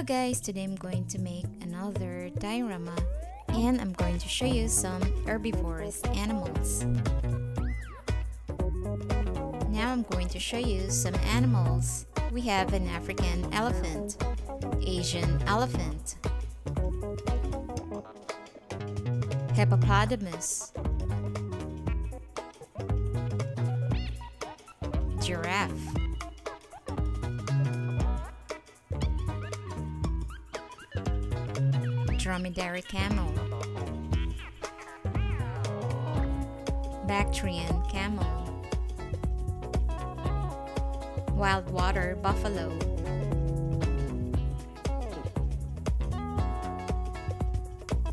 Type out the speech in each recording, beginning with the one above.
Hello guys, today I'm going to make another diorama and I'm going to show you some herbivorous animals. Now I'm going to show you some animals. We have an African elephant, Asian elephant, hippopotamus, giraffe, dromedary camel, Bactrian camel, wild water buffalo,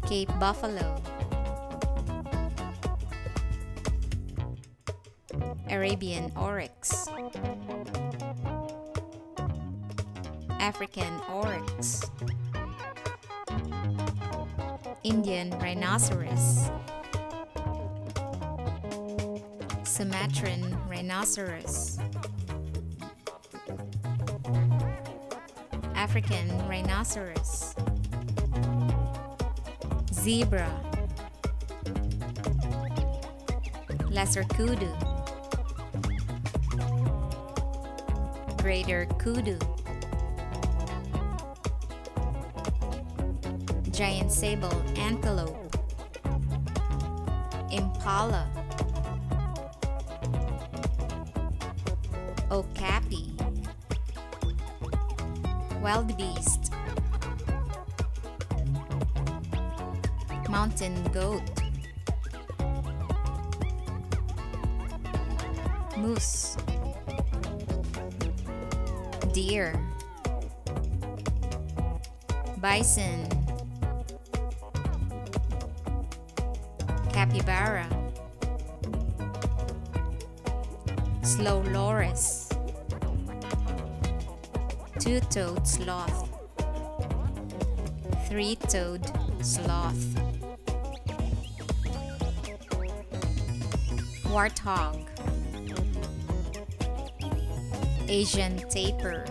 Cape buffalo, Arabian oryx, African oryx, Indian rhinoceros, Sumatran rhinoceros, African rhinoceros, zebra, lesser kudu, greater kudu, giant sable antelope, impala, okapi, wildebeest, mountain goat, moose, deer, bison, capybara, slow loris, two-toed sloth, three-toed sloth, warthog, Asian tapir,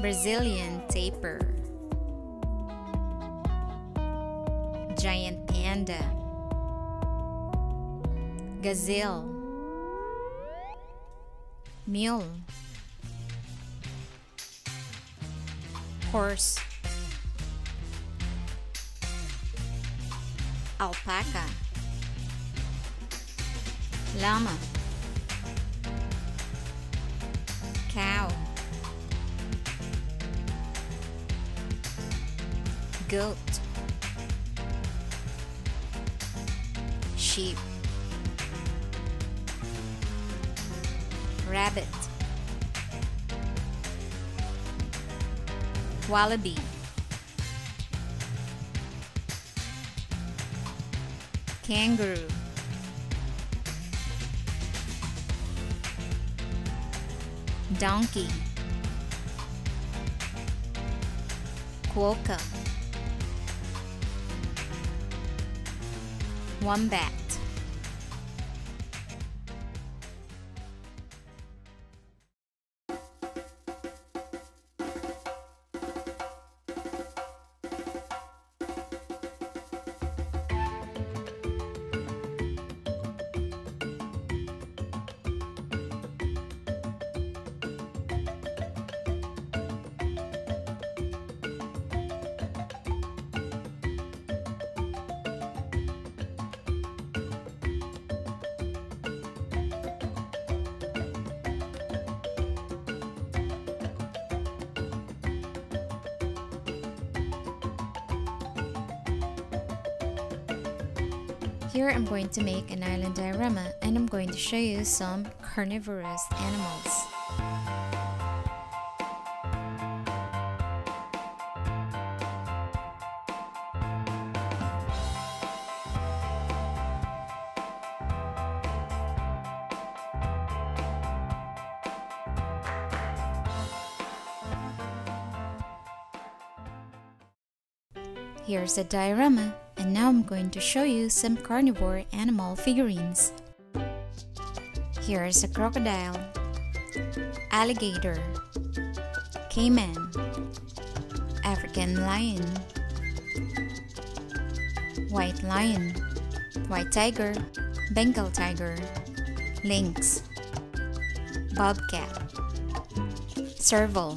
Brazilian tapir, giant panda, gazelle, mule, horse, alpaca, llama, cow, goat, sheep, rabbit, wallaby, kangaroo, donkey, quokka, wombat. Here I'm going to make an island diorama and I'm going to show you some carnivorous animals. Here's a diorama and now I'm going to show you some carnivore animal figurines. Here's a crocodile, alligator, caiman, African lion, white lion, white tiger, Bengal tiger, lynx, bobcat, serval,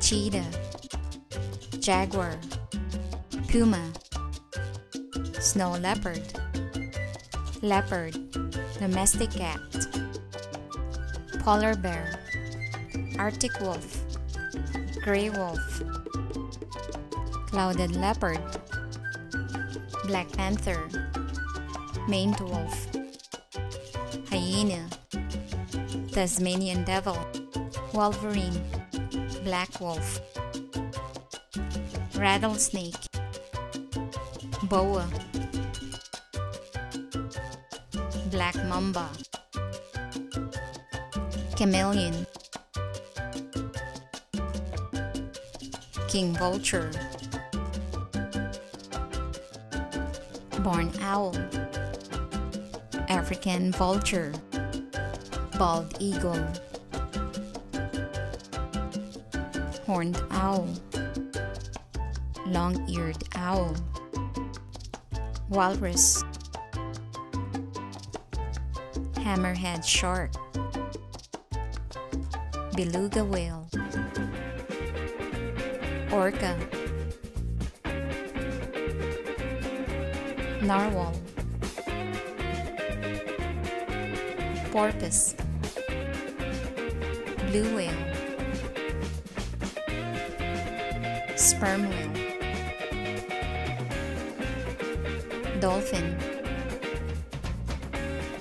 cheetah, jaguar, puma, snow leopard, leopard, domestic cat, polar bear, arctic wolf, gray wolf, clouded leopard, black panther, maned wolf, hyena, Tasmanian devil, wolverine, black wolf, rattlesnake, boa, black mamba, chameleon, king vulture, barn owl, African vulture, bald eagle, horned owl, long-eared owl, walrus, hammerhead shark, beluga whale, orca, narwhal, porpoise, blue whale, sperm whale, dolphin,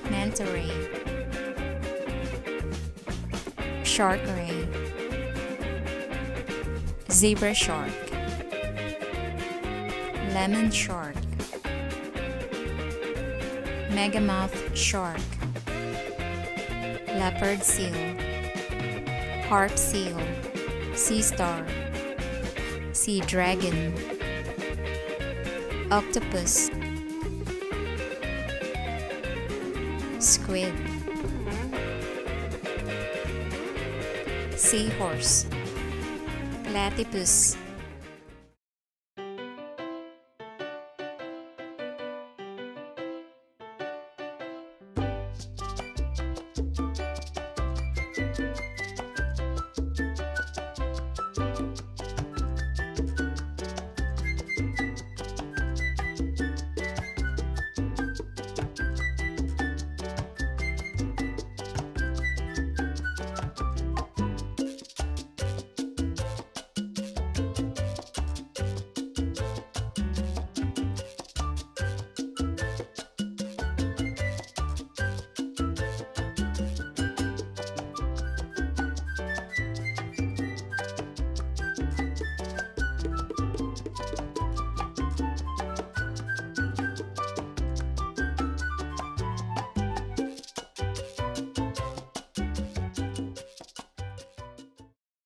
manta ray, shark ray, zebra shark, lemon shark, megamouth shark, leopard seal, harp seal, sea star, sea dragon, octopus, squid, seahorse, platypus,